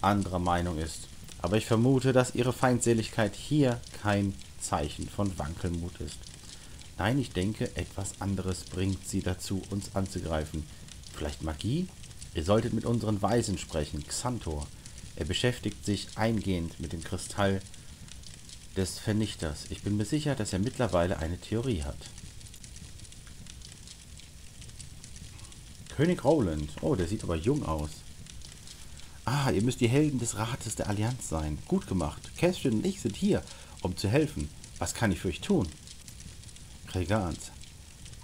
anderer Meinung ist. Aber ich vermute, dass ihre Feindseligkeit hier kein Zeichen von Wankelmut ist. Nein, ich denke, etwas anderes bringt sie dazu, uns anzugreifen. Vielleicht Magie? Ihr solltet mit unseren Weisen sprechen, Xantor. Er beschäftigt sich eingehend mit dem Kristall des Vernichters. Ich bin mir sicher, dass er mittlerweile eine Theorie hat. König Roland. Oh, der sieht aber jung aus. Ah, ihr müsst die Helden des Rates der Allianz sein. Gut gemacht. Catherine und ich sind hier, um zu helfen. Was kann ich für euch tun? Regans,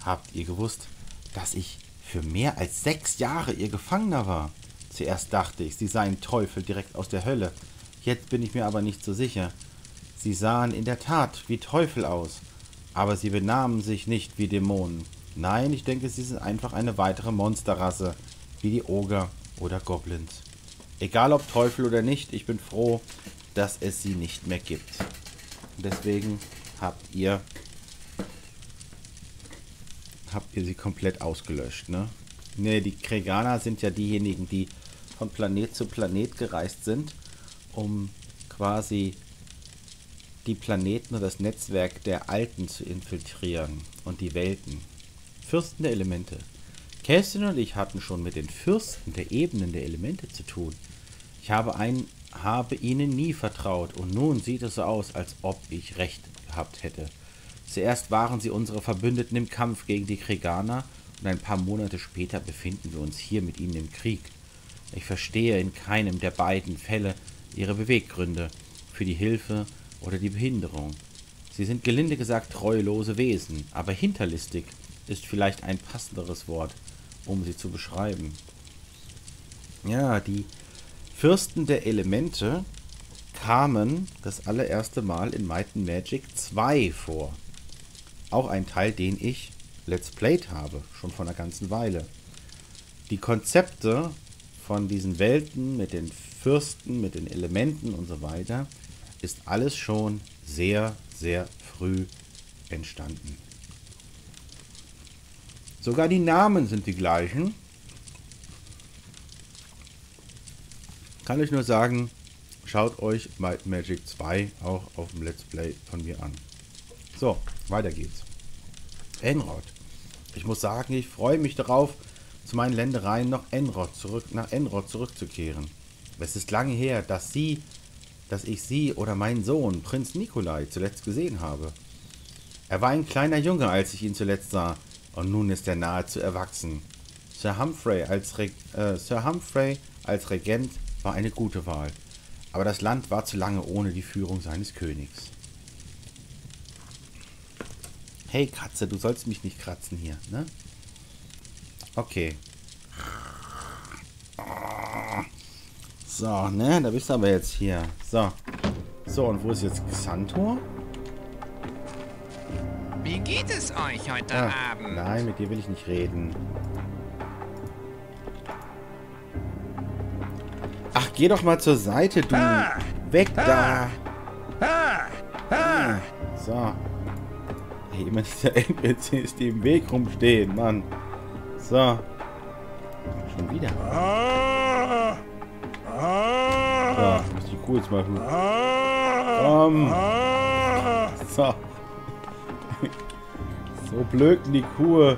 habt ihr gewusst, dass ich für mehr als sechs Jahre ihr Gefangener war? Zuerst dachte ich, sie seien Teufel direkt aus der Hölle. Jetzt bin ich mir aber nicht so sicher. Sie sahen in der Tat wie Teufel aus, aber sie benahmen sich nicht wie Dämonen. Nein, ich denke, sie sind einfach eine weitere Monsterrasse, wie die Oger oder Goblins. Egal ob Teufel oder nicht, ich bin froh, dass es sie nicht mehr gibt. Deswegen habt ihr habt ihr sie komplett ausgelöscht, ne? Ne, die Kreganer sind ja diejenigen, die von Planet zu Planet gereist sind, um quasi die Planeten und das Netzwerk der Alten zu infiltrieren und die Welten. Fürsten der Elemente. Kerstin und ich hatten schon mit den Fürsten der Ebenen der Elemente zu tun. Ich habe, ein, habe ihnen nie vertraut und nun sieht es so aus, als ob ich recht gehabt hätte. Zuerst waren sie unsere Verbündeten im Kampf gegen die Kreganer und ein paar Monate später befinden wir uns hier mit ihnen im Krieg. Ich verstehe in keinem der beiden Fälle ihre Beweggründe für die Hilfe oder die Behinderung. Sie sind gelinde gesagt treulose Wesen, aber hinterlistig ist vielleicht ein passenderes Wort, um sie zu beschreiben. Ja, die Fürsten der Elemente kamen das allererste Mal in Might and Magic 2 vor. Auch ein Teil, den ich Let's Played habe, schon vor einer ganzen Weile. Die Konzepte von diesen Welten mit den Fürsten, mit den Elementen und so weiter, ist alles schon sehr, sehr früh entstanden. Sogar die Namen sind die gleichen. Kann ich nur sagen, schaut euch Might Magic 2 auch auf dem Let's Play von mir an. So, weiter geht's. Enrod. Ich muss sagen, ich freue mich darauf, zu meinen Ländereien noch Enrod zurück, nach Enrod zurückzukehren. Es ist lange her, dass sie dass ich sie oder meinen Sohn, Prinz Nikolai, zuletzt gesehen habe. Er war ein kleiner Junge, als ich ihn zuletzt sah, und nun ist er nahezu erwachsen. Sir Humphrey als, Reg äh, Sir Humphrey als Regent war eine gute Wahl, aber das Land war zu lange ohne die Führung seines Königs. Hey Katze, du sollst mich nicht kratzen hier, ne? Okay. So, ne? Da bist du aber jetzt hier. So. So, und wo ist jetzt Xantor? Wie geht es euch heute Ah, Abend? nein, mit dir will ich nicht reden. Ach, geh doch mal zur Seite, du. Weg da. Ah, So. Hey, immer diese NPCs, die im Weg rumstehen, Mann. So. Schon wieder. Ah! Ah! So, muss die Kuh jetzt mal... Ah! Komm. Ah! So. So blöken die Kuh.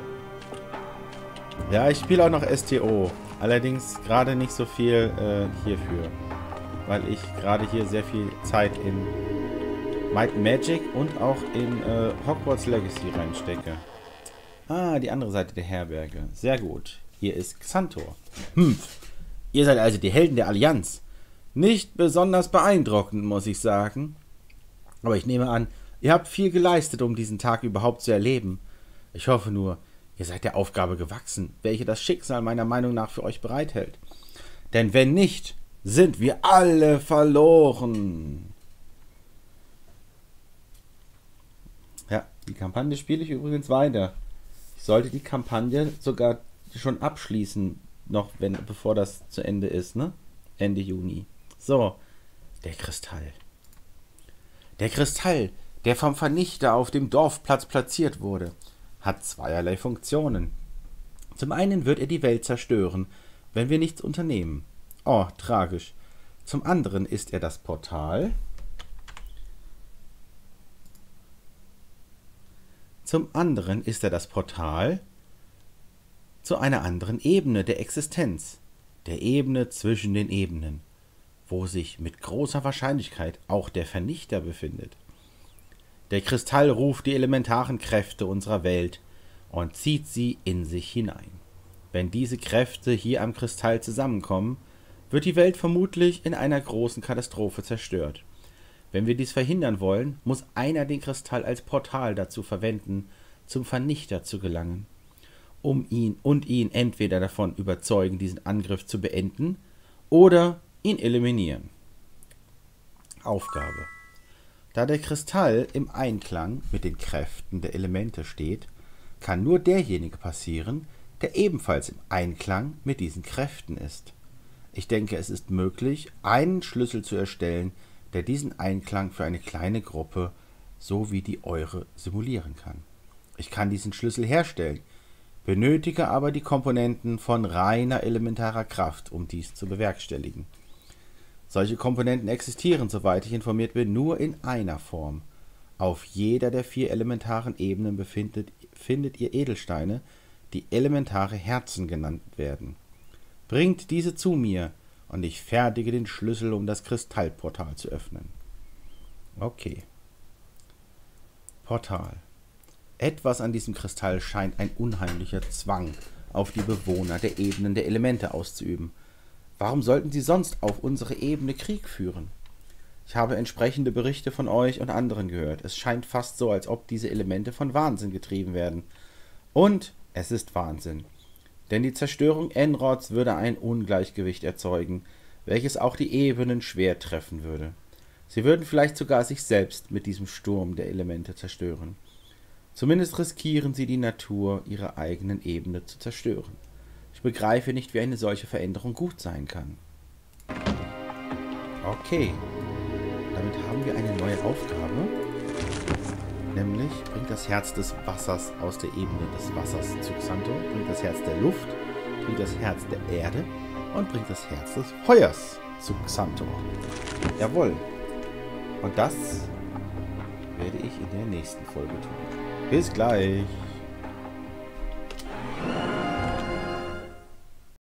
Ja, ich spiele auch noch STO. Allerdings gerade nicht so viel äh, hierfür. Weil ich gerade hier sehr viel Zeit in Might Magic und auch in äh, Hogwarts Legacy reinstecke. Ah, die andere Seite der Herberge. Sehr gut. Hier ist Xantor. Hm. Ihr seid also die Helden der Allianz. Nicht besonders beeindruckend, muss ich sagen. Aber ich nehme an, ihr habt viel geleistet, um diesen Tag überhaupt zu erleben. Ich hoffe nur, ihr seid der Aufgabe gewachsen, welche das Schicksal meiner Meinung nach für euch bereithält. Denn wenn nicht, sind wir alle verloren. Ja, die Kampagne spiele ich übrigens weiter. Ich sollte die Kampagne sogar schon abschließen, noch wenn, bevor das zu Ende ist, ne? Ende Juni. So, der Kristall. Der Kristall, der vom Vernichter auf dem Dorfplatz platziert wurde, hat zweierlei Funktionen. Zum einen wird er die Welt zerstören, wenn wir nichts unternehmen. Oh, tragisch. Zum anderen ist er das Portal. Zum anderen ist er das Portal zu einer anderen Ebene der Existenz, der Ebene zwischen den Ebenen, wo sich mit großer Wahrscheinlichkeit auch der Vernichter befindet. Der Kristall ruft die elementaren Kräfte unserer Welt und zieht sie in sich hinein. Wenn diese Kräfte hier am Kristall zusammenkommen, wird die Welt vermutlich in einer großen Katastrophe zerstört. Wenn wir dies verhindern wollen, muss einer den Kristall als Portal dazu verwenden, zum Vernichter zu gelangen, um ihn und ihn entweder davon überzeugen, diesen Angriff zu beenden, oder ihn eliminieren. Aufgabe. Da der Kristall im Einklang mit den Kräften der Elemente steht, kann nur derjenige passieren, der ebenfalls im Einklang mit diesen Kräften ist. Ich denke, es ist möglich, einen Schlüssel zu erstellen, der diesen Einklang für eine kleine Gruppe, so wie die eure, simulieren kann. Ich kann diesen Schlüssel herstellen, benötige aber die Komponenten von reiner elementarer Kraft, um dies zu bewerkstelligen. Solche Komponenten existieren, soweit ich informiert bin, nur in einer Form. Auf jeder der vier elementaren Ebenen befindet, findet ihr Edelsteine, die elementare Herzen genannt werden. Bringt diese zu mir, und ich fertige den Schlüssel, um das Kristallportal zu öffnen. Okay. Portal. Etwas an diesem Kristall scheint ein unheimlicher Zwang auf die Bewohner der Ebenen der Elemente auszuüben. Warum sollten sie sonst auf unsere Ebene Krieg führen? Ich habe entsprechende Berichte von euch und anderen gehört. Es scheint fast so, als ob diese Elemente von Wahnsinn getrieben werden. Und es ist Wahnsinn. Denn die Zerstörung Enrods würde ein Ungleichgewicht erzeugen, welches auch die Ebenen schwer treffen würde. Sie würden vielleicht sogar sich selbst mit diesem Sturm der Elemente zerstören. Zumindest riskieren sie die Natur ihrer eigenen Ebene zu zerstören. Begreife nicht, wie eine solche Veränderung gut sein kann. Okay, damit haben wir eine neue Aufgabe. Nämlich bringt das Herz des Wassers aus der Ebene des Wassers zu Xanto, bringt das Herz der Luft, bringt das Herz der Erde und bringt das Herz des Feuers zu Xanto. Jawohl. Und das werde ich in der nächsten Folge tun. Bis gleich.